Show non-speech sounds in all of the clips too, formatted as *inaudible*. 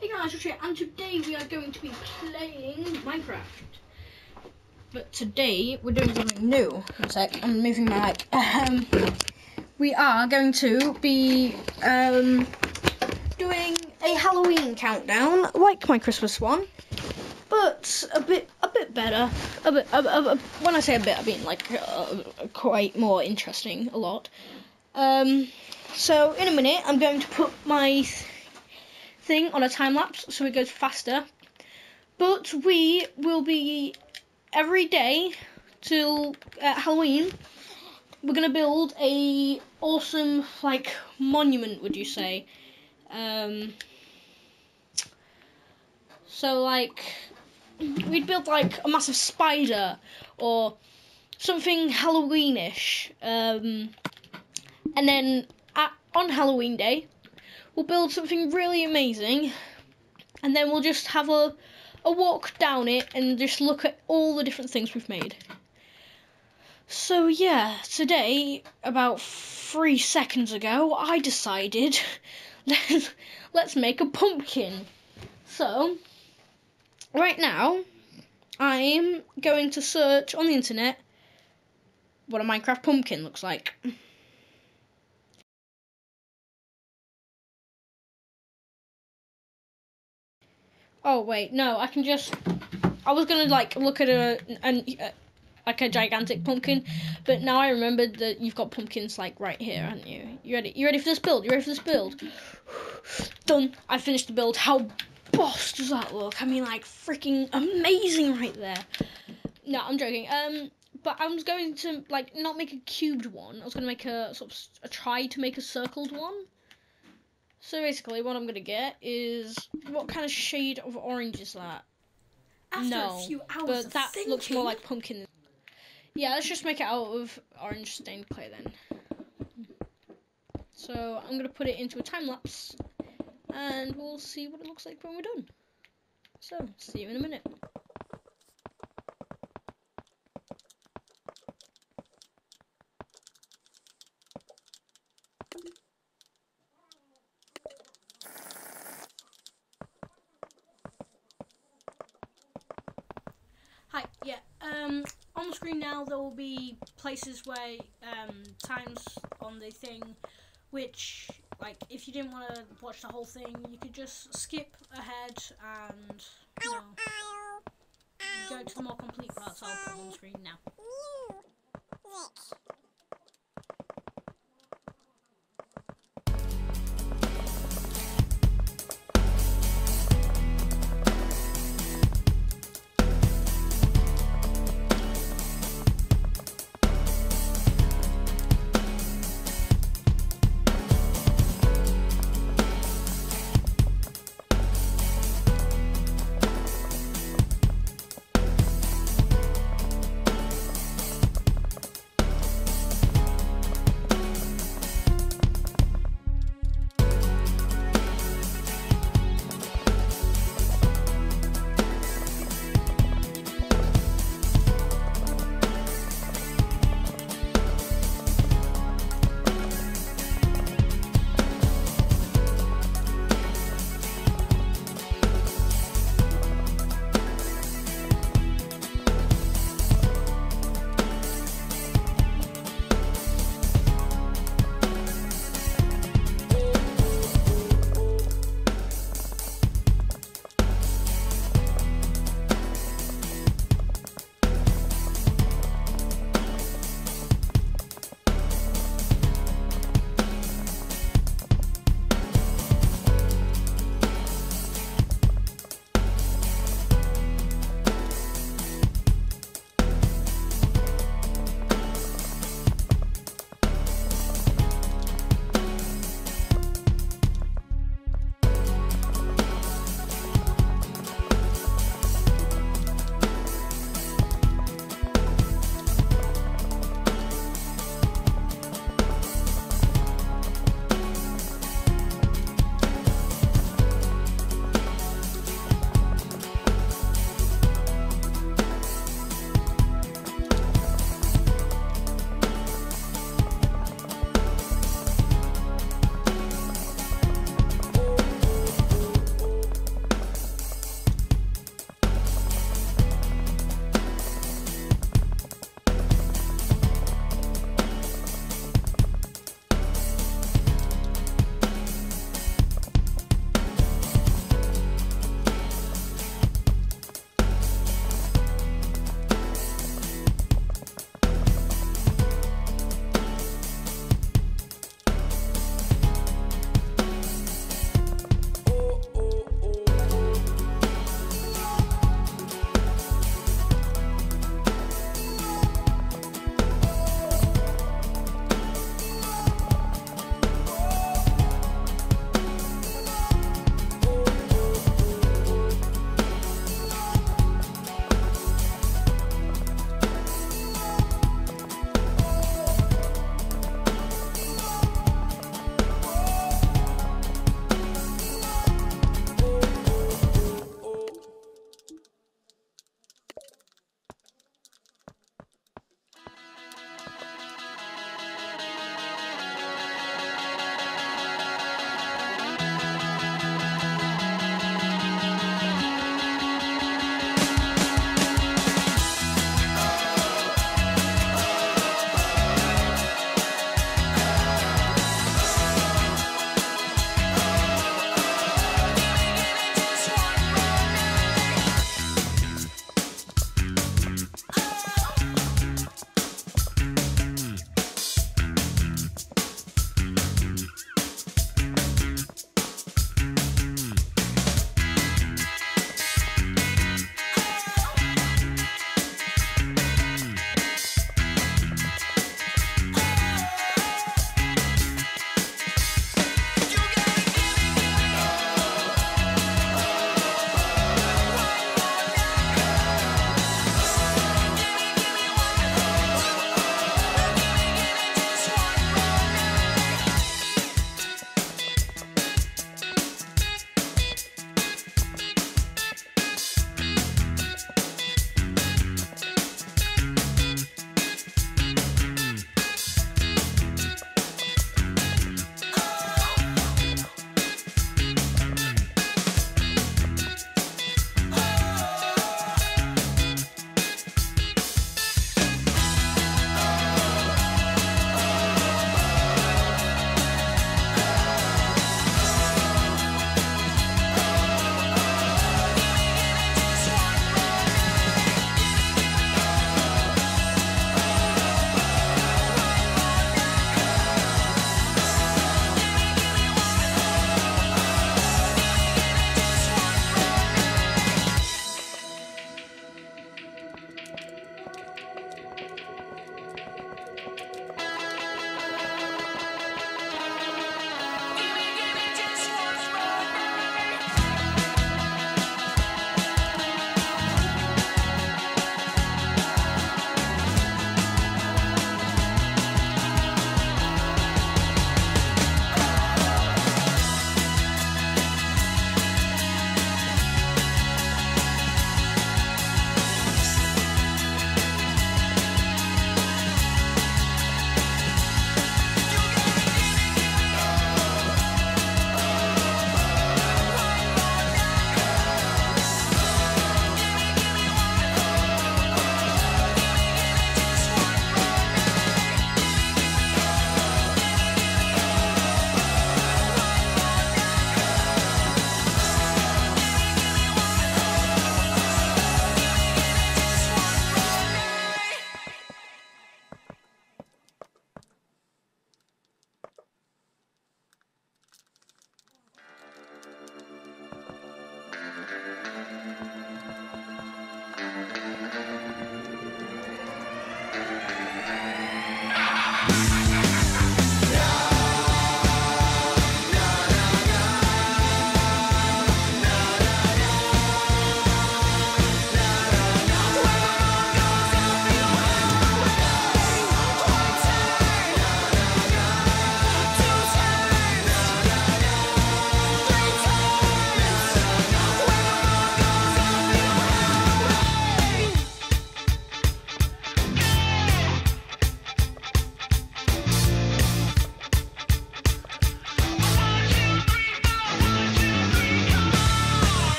Hey guys, Richard, and today we are going to be playing Minecraft. But today we're doing something new. One sec, I'm moving my mic. Um, we are going to be um, doing a Halloween countdown, like my Christmas one, but a bit a bit better. A bit. A, a, a, when I say a bit, I mean like uh, quite more interesting. A lot. Um, so in a minute, I'm going to put my thing on a time lapse so it goes faster. But we will be every day till uh, Halloween. We're gonna build a awesome like monument. Would you say? Um, so like we'd build like a massive spider or something Halloweenish. Um, and then at, on Halloween day, we'll build something really amazing, and then we'll just have a a walk down it and just look at all the different things we've made. So yeah, today about three seconds ago, I decided *laughs* let's let's make a pumpkin. So right now, I'm going to search on the internet what a Minecraft pumpkin looks like. Oh wait, no, I can just. I was gonna like look at a an uh, like a gigantic pumpkin, but now I remembered that you've got pumpkins like right here, haven't you? You ready? You ready for this build? You ready for this build? *sighs* Done. I finished the build. How boss does that look? I mean, like freaking amazing right there. No, I'm joking. Um, but I was going to like not make a cubed one. I was gonna make a sort of a try to make a circled one. So basically, what I'm gonna get is what kind of shade of orange is that? After no, a few hours but that thinking, looks more like pumpkin. Yeah, let's just make it out of orange stained clay then. So I'm gonna put it into a time lapse, and we'll see what it looks like when we're done. So see you in a minute. Hi, yeah. Um, on the screen now there will be places where um times on the thing, which like if you didn't want to watch the whole thing, you could just skip ahead and you know go to the more complete parts. I'll put on the screen now.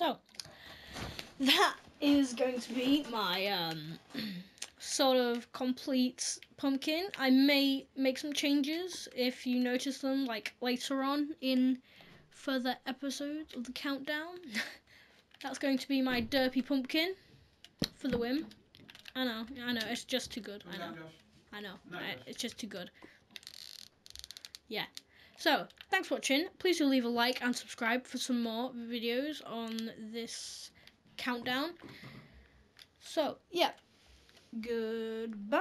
So that is going to be my um, *clears throat* sort of complete pumpkin. I may make some changes if you notice them like later on in further episodes of the countdown. *laughs* That's going to be my derpy pumpkin for the win. I know, I know, it's just too good. I know, I know, I, it's just too good. Yeah. So, thanks for watching. Please do leave a like and subscribe for some more videos on this countdown. So, yeah. Goodbye.